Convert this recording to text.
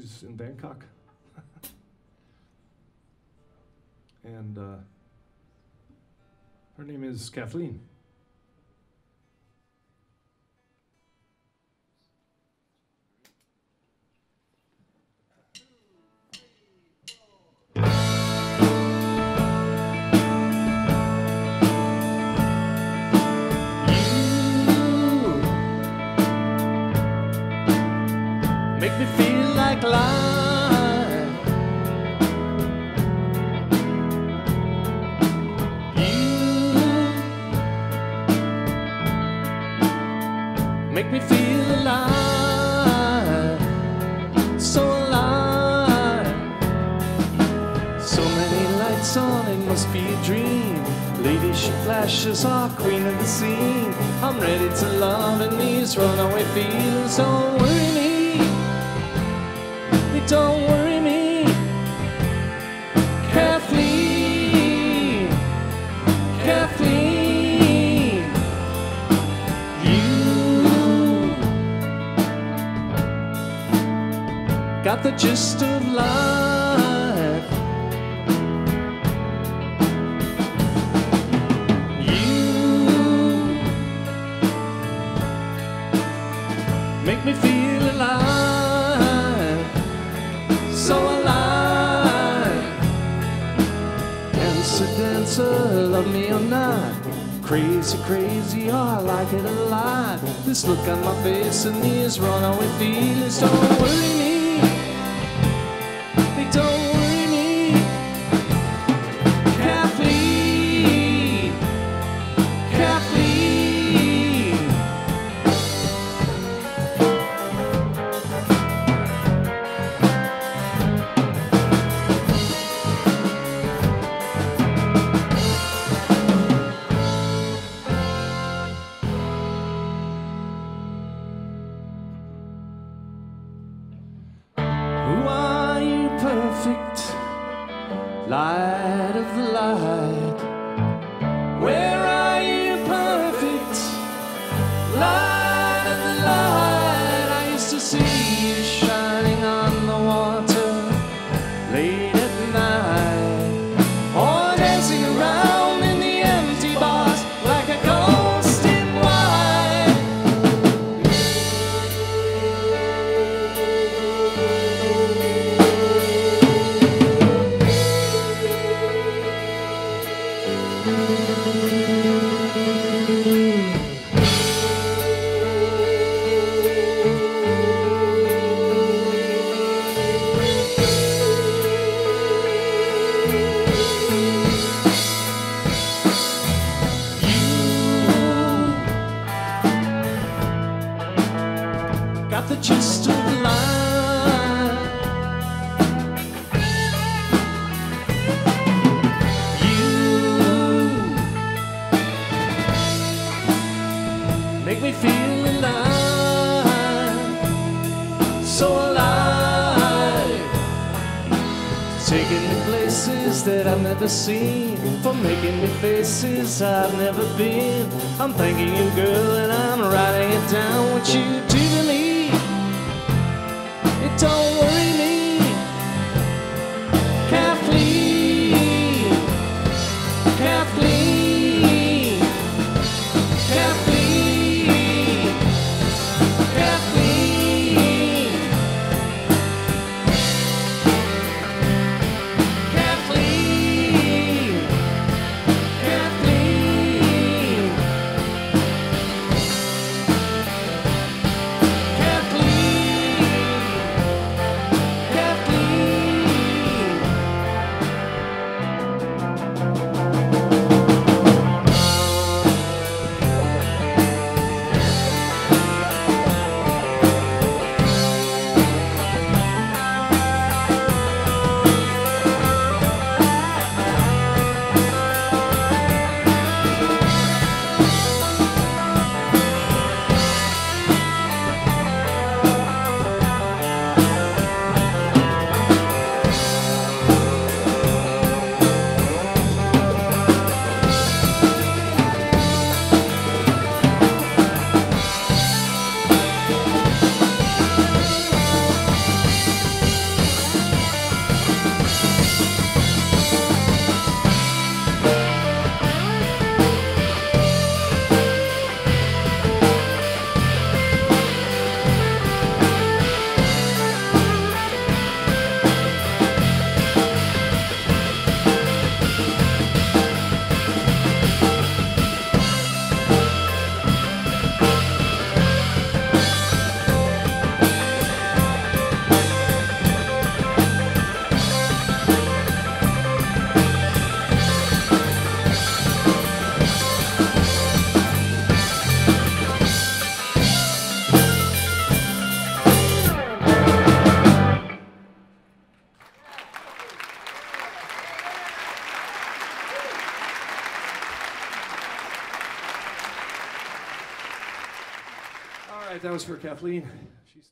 she's in Bangkok. and uh, her name is Kathleen. Make me feel like life. You make me feel alive, so alive. So many lights on, it must be a dream. Lady, she flashes, our queen of the scene. I'm ready to love, and these runaway feelings don't worry me. Don't worry me. Kathleen, Kathleen, you got the gist of life. You make me feel Love me or not. Crazy, crazy, oh, I like it a lot. This look on my face and these runaway feelings don't worry me. Light got the gist of the line. You make me feel alive, so alive. Taking me places that I've never seen, for making me faces I've never been. I'm thanking you, girl, and I'm writing it down. What you do to me, it don't All right, that was for Kathleen. She's